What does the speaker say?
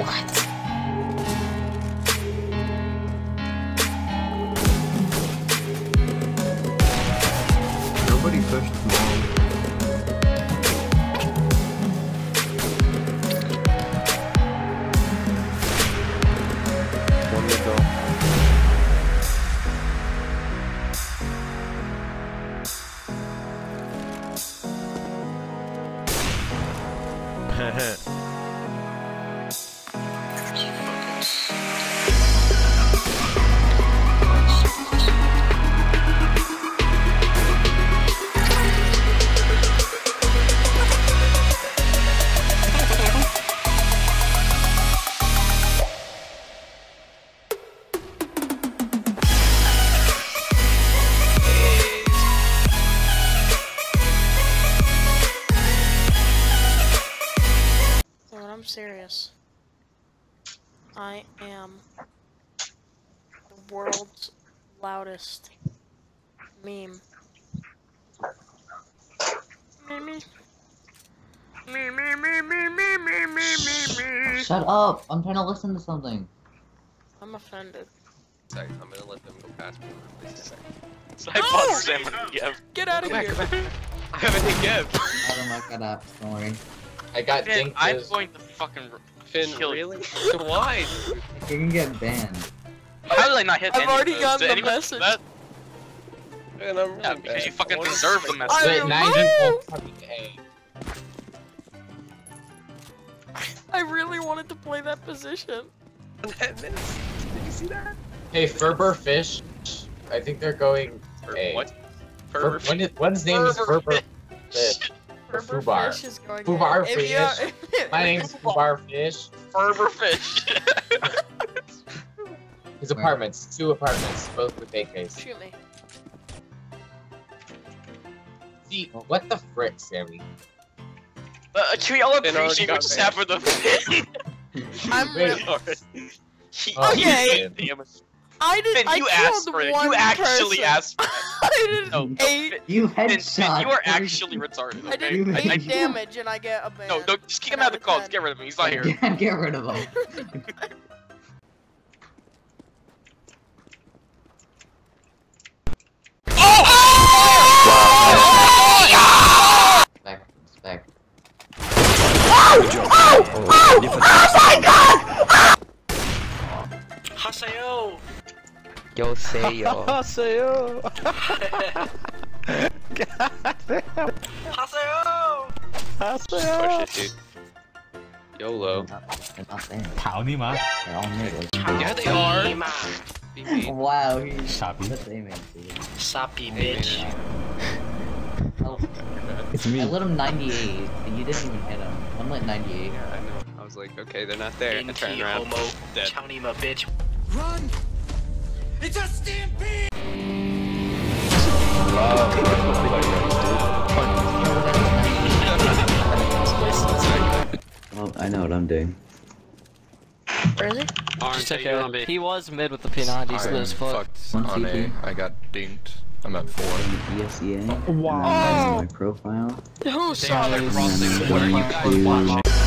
What? Nobody pushed long. One go. Heh serious. I am the world's loudest meme. Meme. Me, me, me, me, me, me, me, me, me. Shut up! I'm trying to listen to something. I'm offended. Sorry, I'm gonna let them go past me for at least a second. So I bought Sam and Gev. Get out of Come here! back, come back. I have a Gev. I don't like that app, don't worry. I got Finn, dinked. I'm as- going to fucking. Finn, kill you. really? Why? You can get banned. How did I not hit I've any already of those? gotten the anyone message. That? Man, I'm really Yeah, because bad. you fucking I deserve the message. I Wait, don't nine know. people coming A. I really wanted to play that position. Did you see that? Hey, Ferber Fish. I think they're going Or A. what? Fer- Ferber one is- one's name is Ferber Ferber Fish. Or Ferber Fubar. Fish is going Fubar in. If you- Fish. My name's Fubar Fish. Ferber fish. His apartments, two apartments, both with AKs. Shoot me. See, what the frick, Sammy? uh, can we all appreciate got what just happened to Finn? I'm Wait. re- He- Oh, he- Okay. I did. Finn, I you asked for it. one You actually person. asked for it. I did No, no, eight. Finn, You Finn, headshot. Finn, you are actually retarded, I okay? did You- I- I- eight damage and I get a ban. no, no, just kick him out of the calls. ten. Get rid of him. He's not here. Get, get rid of him. Spec, spec. Hasayo! Yo say yo. Say yo. Say yo. Haseyo. Push it, dude. YOLO. They're not there. They're all niggas. Yeah, they are. wow, he's Sappy. Sappy, bitch. oh. It's me. I let him 98, and you didn't even hit him. I'm lit 98. Yeah, I know. I was like, okay, they're not there. I turn around. Homo. Dead. Chownima, bitch. Run! It's a stampede! well, I know what I'm doing. Really? Just take. He was mid with the P90, so there's. On A, I got dinged. I'm at four. ESEA. Wow. Oh. My profile. Who saw the crossing? What are you guys watching?